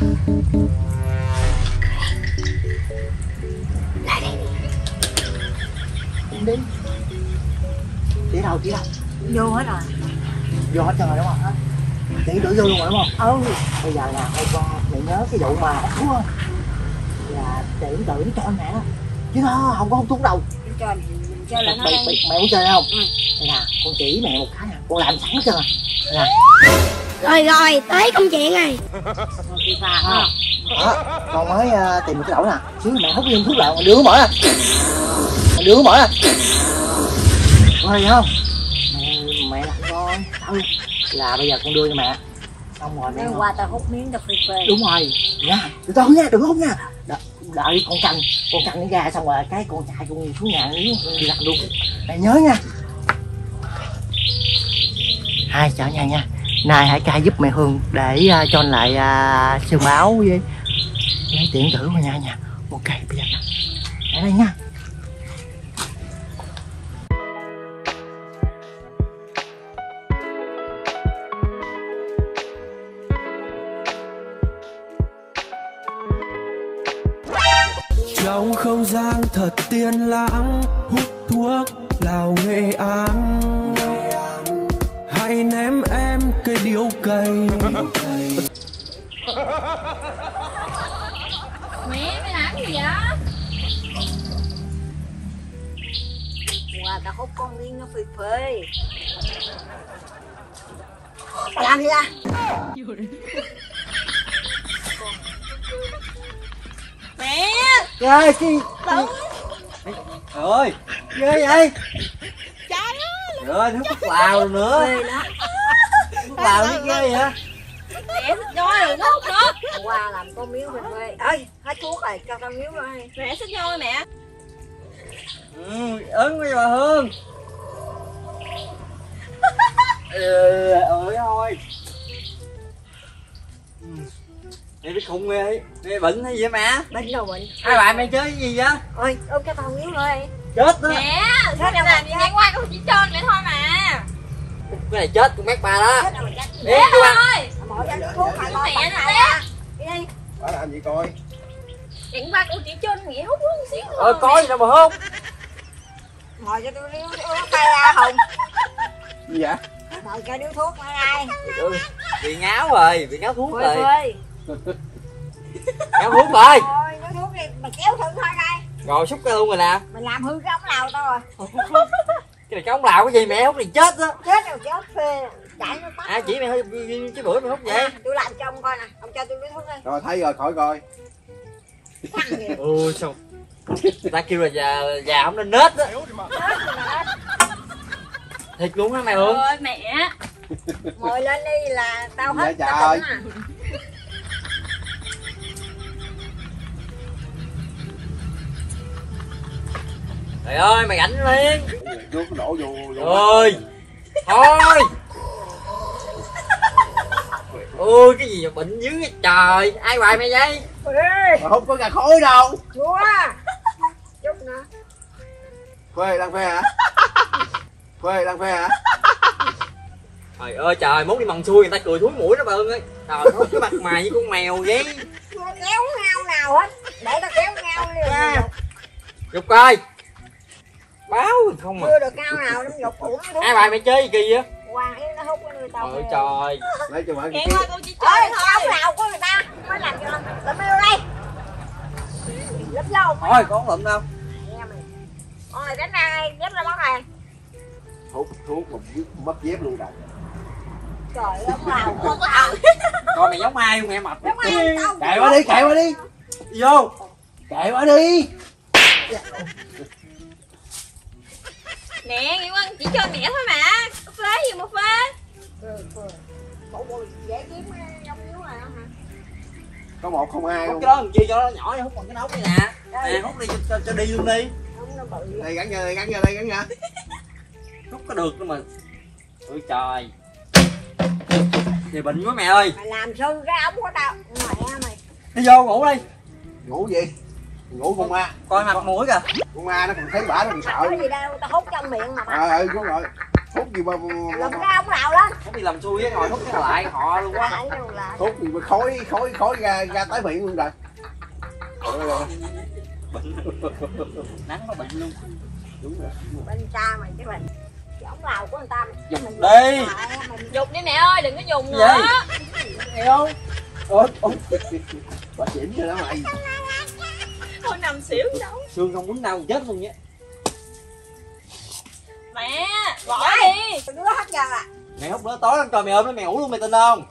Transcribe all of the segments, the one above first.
Đi đi Chị đâu chị đâu vô hết rồi Vô hết trơn rồi đúng không hả Chị đuổi vô luôn rồi đúng không ừ Bây giờ là hôm qua mẹ nhớ cái vụ mà hút thuốc không Là chị tự nó cho mẹ Chứ nó không có hút thuốc đâu cho mình cho là nó mẹ, đây muốn chơi không Ừ. Nè con chỉ mẹ một cái nè Con làm sẵn chưa nè rồi rồi, tới công chuyện rồi. Không đó con mới ờ, tìm một cái đổ nè. Xíu mẹ hút viên thuốc lại đưa mở ra. Đưa mở ra. Con thấy không? Mẹ mẹ con. Sao là bây giờ con đưa cho mẹ. Xong rồi mẹ qua tao hút miếng tao phê phê đúng rồi. Nha. Từ từ nha đừng hút nha. Đợi, đợi con canh con canh nó ra xong rồi cái con chạy con xuống nhà nó đi làm luôn. Mẹ nhớ nha. Hai chào nhà nha nay hãy cai giúp mẹ hương để uh, cho anh lại uh, siêu báo với với tiện tử của nhà nha ok bây giờ ở đây nha. Trong không gian thật tiên lãng hút thuốc lào nghệ án hãy ném cây. Điếu cày Mẹ, mày làm gì vậy? qua tao hút con miếng nó phê phê mày làm gì ra Mẹ, ghê chi? Đúng. trời ơi ghê vậy? Trời trời ơi nước thuốc lào nữa. phê đó thuốc lào nó ghê vậy Mẹ, nói đừng có hút nữa qua làm con miếng phê phê ơi hết thuốc rồi cho tao miếng rồi. Mẹ xích vô mẹ. Ừ ớn với bà hương. Ừ, ơi thôi mẹ bị khùng ghê. Mẹ bệnh hay gì vậy mẹ? Bệnh đâu bệnh. Hai bạn mẹ chơi cái gì vậy? Ôi ôm cho tao miếng thôi chết đó. Mẹ, sao làm gì ngang qua con chỉ trơn vậy thôi mà cái này chết con mét ba đó. Đi mà lo Mẹ bé. ra đi đi. Phải làm gì coi? Điện qua con chỉ trơn nghĩa hút luôn xíu ờ có gì đâu mà hút. Ngồi cho tôi điếu thuốc tay ra hùng. Gì vậy? Ngồi cho điếu thuốc ở đây ừ, bị ngáo rồi bị ngáo thuốc rồi. ngáo thuốc rồi. Thôi điếu thuốc đi mày kéo thử thôi đây. Rồi xúc ra luôn rồi nè. Mày làm hư cái ống nào tao rồi cái này cái ống lào cái gì mẹ hút thì chết á. Chết rồi chết phê chạy nó tắt à chỉ mẹ hút cái bữa mẹ hút vậy. À, tôi làm cho ông coi nè ông cho tôi điếu thuốc đi. Rồi thấy rồi khỏi coi. Ôi sao? Người ta kêu là già già không nên nết á. Thiệt luôn hả mẹ hương Ôi mẹ. Ngồi lên đi là tao hết Dạ tao trời. à. trời ơi mày rảnh liền nước nó đổ vô vô ơi thôi. Ôi cái gì mà bệnh dữ vậy? Trời ai hoài mày vậy? Mà không có cà khối đâu. Chúa chút nữa phê đang phê hả? Phê đang phê hả? Trời ơi trời muốn đi mần xuôi người ta cười thúi mũi đó bà ưng ơi. Trời ơi cái mặt mày với con mèo vậy. Không kéo ngao nào hết. Để tao kéo ngao đi. À. dục coi báo. Không mà chưa được ngao nào nó ủ nó ai bài mày chơi gì kỳ vậy? Hoàng nó hút cái người tao trời ơi trời. Lấy cho Điện cái qua con chỉ ơi trơn cái ống thôi. nào của người ta. Mới làm cho làm yêu đây. Lấp lâu thôi con lụm đâu. Nghe mày. Ôi đánh này dép ra bóng này. Hút thuốc mà mất dép luôn rồi trời ơi ống nào. Con mày giống ai không mẹ mập giống ai kệ quá đi kệ quá đi. Đi vô. Kệ quá đi Mẹ, Nguyễn Quang chỉ trơn mẹ thôi mà. Có phế gì mà phế bộ bộ dễ kiếm trong yếu này không hả có một không hai luôn. cái đó làm chi cho nó nhỏ hút bằng cái nấu này nè. Nè hút đi cho, cho, cho đi luôn đi. Không nó bự đây gắn vô đây gắn vô đây gắn vô. Hút có được đâu mà. Ôi trời. Thì bệnh quá mẹ ơi. Mày làm sư cái ống của tao. Mẹ mày. Đi vô ngủ đi. Ngủ gì ngủ con ma. Coi mặt mũi kìa. Con ma nó còn thấy bả nó còn sợ. Có gì đâu tao hút trong miệng mà ờ ừ đúng rồi. Hút gì mà lùm cái ống nào lên? Không đi làm xui á, ngồi hút cái lại họ luôn quá hút gì mà khói khói khói ra ra tới miệng luôn rồi. Nắng nó bệnh luôn. Đúng rồi. Bên cha mày chứ mình cái ống nào của người ta Dùng mình đi. dùng mình Dục đi mẹ ơi đừng có dùng Gì? nữa Nghe không? ôi ôi bà chỉnh cho đó mày Thôi nằm xỉu đâu. Xương không muốn đau chết luôn nhé. Mẹ bỏ đi. Đứa hết giờ à. Mày hút nữa tối ăn trời mày ôm nó mày ngủ luôn mày tin không?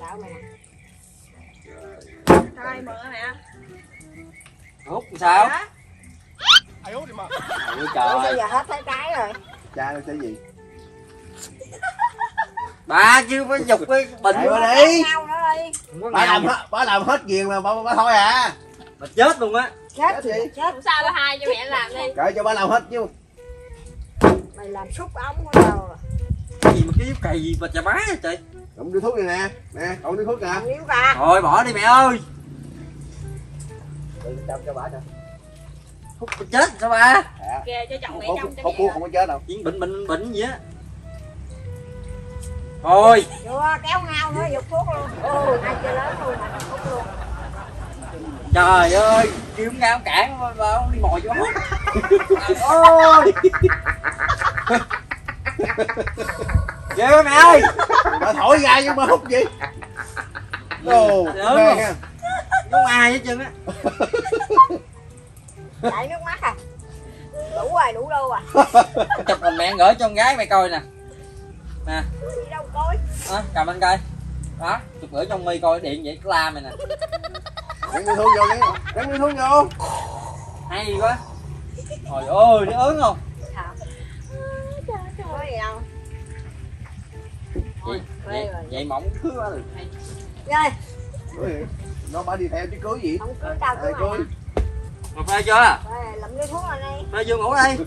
đạo mày nè. Thôi mượn mẹ. Hút làm sao? Hả? Ôi Ủa, trời bây giờ hết thấy cái rồi. Cha nó cái gì? Bà chứ phải dục cái bệnh quá qua đi. bà làm hết bà làm hết ghiền mà bà, bà thôi à Bà chết luôn á. Chết thì chết. Sao ba hai cho mẹ làm đi. Kệ cho bà làm hết chứ. Mày làm xúc ống của đâu Cái gì mà cái cày gì mà chà bá vậy trời? Cộng điếu thuốc này nè. Nè cộng điếu thuốc nè. Thôi bỏ đi mẹ ơi. Cho bà bà chết sao ba? À. Kìa cho chồng mẹ hút trong cho hút mẹ thuốc không có chết đâu. Chuyện bệnh bệnh bệnh gì á? Thôi. Chưa kéo ngao nữa dục thuốc luôn. Ôi hai chơi lớn luôn mà hút luôn Trời ơi không ngao cản mà không đi mồi vô hút Trời ơi. Ghê mẹ ơi. Bà thổi ra chứ bà hút gì Ồ, Trời ơi. ghê ha. Không ai hết trơn á. Chảy nước mắt à? Đủ rồi đủ đâu à? Chụp hình mẹ gửi cho con gái mày coi nè. Nè. Đi đâu coi? Đó, cầm lên coi. Đó chụp gửi cho mi coi điện vậy cái la mày nè Đem điếu thuốc vô đi. Đem điếu thuốc vô. Hay quá. Trời ơi nó ớn không? Có gì đâu Vậy, vậy, rồi. vậy mỏng cứ quá rồi. Rồi. Nó bà đi theo chứ cưới gì? Không cưới tao cưới cưới mày Mà phê chưa? Rồi, lụm cái thuốc rồi đi. Phê vô ngủ đi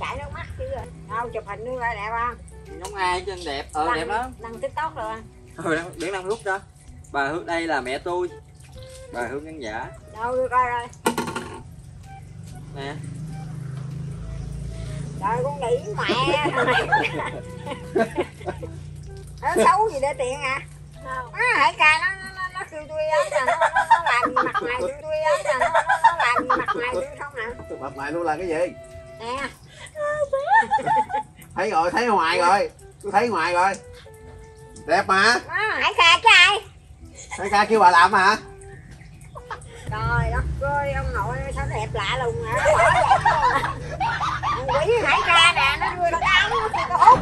chảy nước mắt chứ rồi. Đâu chụp hình đưa ra đẹp không? Giống ai trên đẹp. Ờ đẹp lắm. đăng tiktok rồi. Thôi đang- đứng đang hút đó Bà Hương đây là mẹ tôi. Bà Hương khán giả. Đâu đưa coi rồi. Nè. Trời con nghĩ mẹ. Nó xấu gì để tiện à? Nó hãy ca nó nó nó, nó kêu tôi ấy nè nó, nó, nó làm gì mặt mày tôi tôi ấy nè nó, nó, nó làm gì mặt mày tôi không nè Mặt mày luôn là cái gì? Nè. Thấy rồi, thấy ngoài rồi. Tôi thấy ngoài rồi. Đẹp mà. Nó hãy ca chứ ai Thấy ca kêu bà làm mà trời đất ơi ông nội sao đẹp lạ lùng hả? Quỷ hãy ca nè nó đưa nó áo nó hút.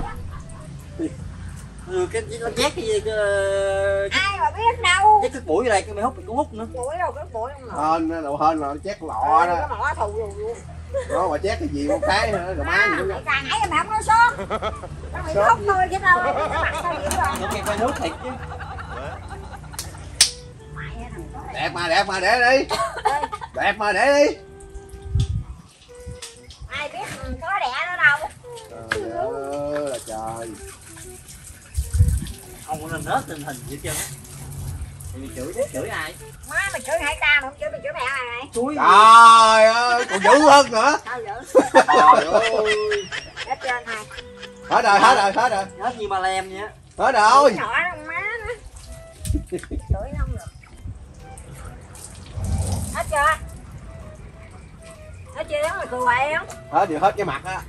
Ừ, cái nó chét cái gì cái, ờ, ai mà biết đâu. chét cái mũi đây cái mày hút mày cũng hút nữa. Mũi đâu cái mũi ông nội. Hên, đầu hên là chét lọ đó. cái mỏ thù luôn. Luôn Đó mà chét cái gì một cái nữa rồi má nữa. Ca nãy mà không nói sót. Nó bị khóc thôi chứ đâu cái mặt sao vậy rồi. Nó coi nước thiệt chứ Đẹp mà, đẹp mà, để đi. Ê, Đẹp mà, để đi. Ai biết có đẻ nữa đâu. Trời ơi là trời. Không có nên nết tình hình gì hết trơn á? Thì mày chửi biết chửi ai? Má mày chửi hai ca mà không chửi mày chửi mẹ ai này chuối Trời ơi, còn dữ hơn nữa. Sao vậy Trời ơi. Hết trên hai Hết rồi, hết rồi, hết rồi. Hết như ba lem vậy á. Hết rồi. Nhỏ đó má. Nó chửi được hết chưa? Hết chưa? Mày cười quậy không? Hết thì hết cái mặt á.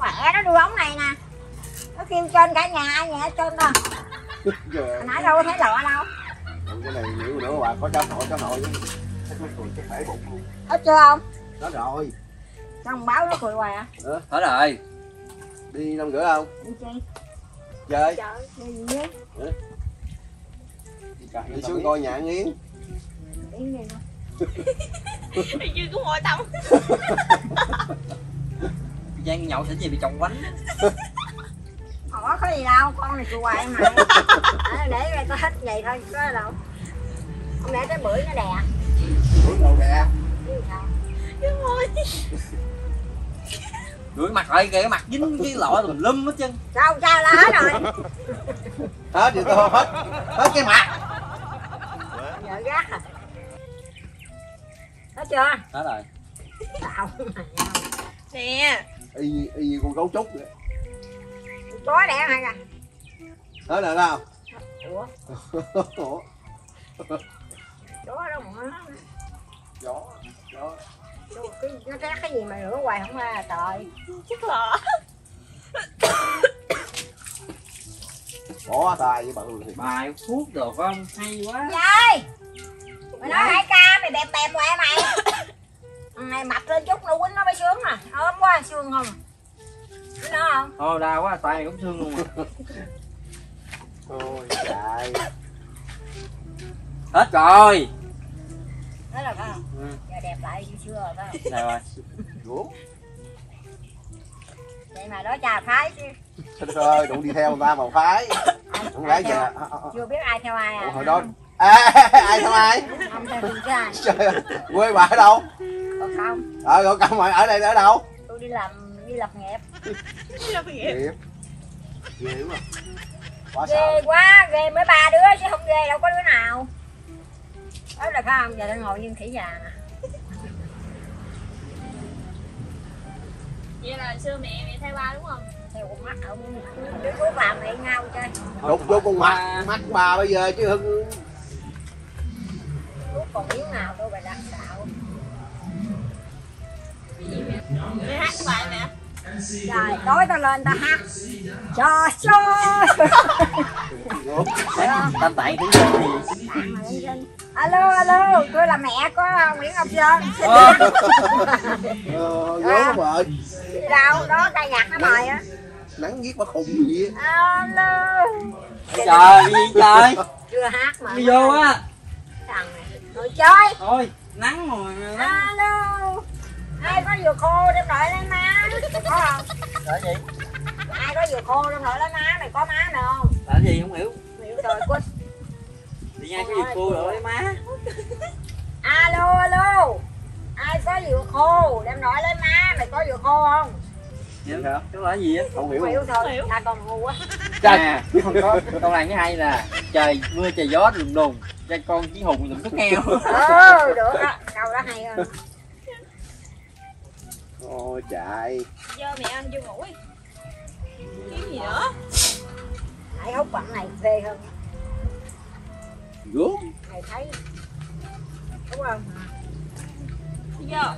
Mẹ nó đưa ống này nè. Nó kêu trên cả nhà ai nhà hết trên đâu Giờ. Hồi nãy đâu có thấy lọ đâu. Cái này nhiều nữa bà có cháu nội cháu nội nó hết chưa không? Đó rồi. Xong báo nó cười hoài à. Hết rồi. Đi năm rưỡi không? Đi chi? Chơi. Trời đi gì xuống coi nhà ăn yến yến chưa có ngồi tâm Giang nhậu sẽ gì bị chồng quánh. Không có gì đâu con này cười hoài mà. Để để ra tao hết vậy thôi có đâu. Không để tới bưởi nó đè uống đầu đè chứ thôi Đuổi mặt lại kìa cái mặt dính cái lọ tùm lum hết chân sao sao là hết rồi? Hết thì tôi hết. Hết cái mặt. Vợ gác à hết chưa? Hết rồi. Sao Nè. Y y như con gấu trúc vậy. Chó đẻ hay à đó là nào ủa? Ủa, chó đâu mà gió gió Đâu, cái, nó khác cái gì mà rửa hoài không ra trời. Chắc lọ. Bỏ tay với bự thì bài thuốc phải không hay quá. Trời mày nói hai ca mày bẹp bẹp hoài mày. Này mập lên chút nó quýnh nó mới sướng nè ốm quá xương không? Nó không? Thôi đau quá tay cũng thương luôn à. thôi chạy. Hết rồi. Thấy là phải không? Ừ. giờ đẹp lại như xưa rồi phải không? Này rồi. Xuống vậy mà đó trà phái chứ. Trời ơi đụng đi theo người ta mà phái. Không lẽ Ai theo- giờ chưa biết ai theo ai Ủa, à hồi đó à, ai theo ai không trời ơi quê bà ở đâu? Còn không ờ rồi cầm mày ở đây ở đâu? Tôi đi làm đi lập nghiệp. Phải vậy nghiệp. Ghê quá. Quá ghê sợ. quá ghê mới ba đứa chứ không ghê đâu có đứa nào. Đó là không? Giờ đang ngồi như khỉ già nè Vậy là xưa mẹ mẹ thay ba đúng không? theo con mắt ông đứa thuốc làm lại ngao chơi. Đục vô con mắt mắt. bà bây giờ chứ hưng còn miếng nào tôi phải đặt xạo. Mẹ hát bài mẹ trời tối tao lên tao hát. Cho cho tam tạng tiếng mà trên. alo alo tôi là mẹ của Nguyễn Ngọc Sơn Ờ. ờ, gớm vợ đâu? Đó ca nhạc nó mời á. Nắng giết bà khùng gì vậy alo. Trời gì trời chưa hát mà. Đi vô á. Thằng ngồi chơi. Thôi nắng rồi alo ai có dừa khô đem lại lấy má? Có không? Là gì? Ai có dừa khô đem lại lấy má? Mày có má mày không là gì không hiểu? Mày trời quýt đi nha cái gì cô rồi đấy má. Alo alo. Ai có dừa khô đem lại lấy má? Mày có dừa khô không? Hiểu hả cái là gì á? Không hiểu. Không hiểu thôi. Ta còn ngu quá. Trời không có câu này cái hay là trời mưa trời gió đùng đùng cho con chí hùng đừng có nghèo ừ được. Đó câu đó hay hơn. Thôi chạy Giờ mẹ ăn chưa ngủ đi. Kiếm gì nữa? Hãy hút bạn này phê hơn. Gớm. Mày thấy. Đúng không? Bây giờ